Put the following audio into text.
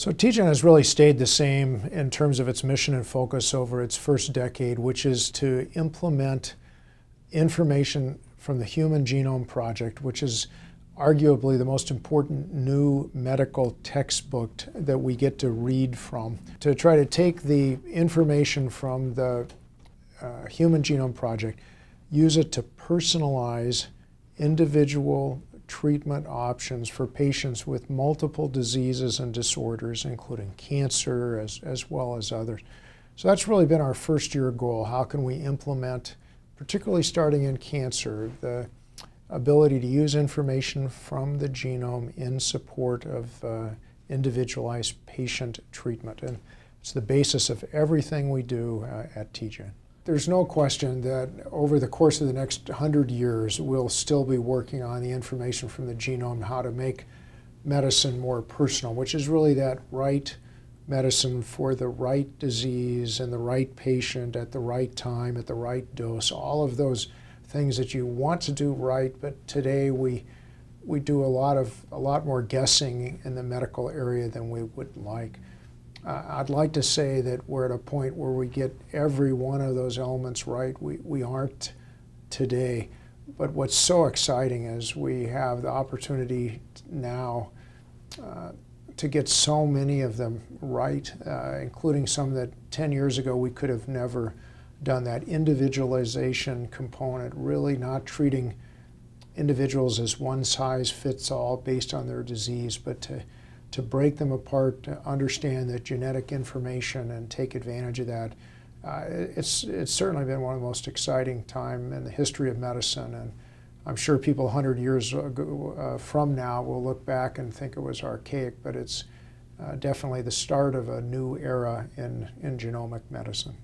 So TGen has really stayed the same in terms of its mission and focus over its first decade, which is to implement information from the Human Genome Project, which is arguably the most important new medical textbook that we get to read from, to try to take the information from the uh, Human Genome Project, use it to personalize individual treatment options for patients with multiple diseases and disorders, including cancer as, as well as others. So that's really been our first year goal. How can we implement, particularly starting in cancer, the ability to use information from the genome in support of uh, individualized patient treatment. And it's the basis of everything we do uh, at TGen. There's no question that over the course of the next 100 years, we'll still be working on the information from the genome, how to make medicine more personal, which is really that right medicine for the right disease and the right patient at the right time, at the right dose, all of those things that you want to do right, but today we we do a lot of a lot more guessing in the medical area than we would like. I'd like to say that we're at a point where we get every one of those elements right. We, we aren't today. But what's so exciting is we have the opportunity now uh, to get so many of them right, uh, including some that 10 years ago we could have never done that individualization component, really not treating individuals as one size fits all based on their disease, but to to break them apart, to understand that genetic information and take advantage of that. Uh, it's, it's certainly been one of the most exciting time in the history of medicine. And I'm sure people 100 years ago, uh, from now will look back and think it was archaic, but it's uh, definitely the start of a new era in, in genomic medicine.